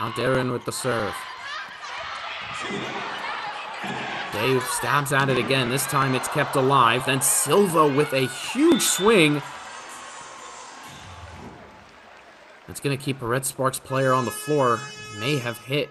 Now Darren with the serve. Dave stabs at it again. This time it's kept alive. Then Silva with a huge swing. It's going to keep a Red Sparks player on the floor. May have hit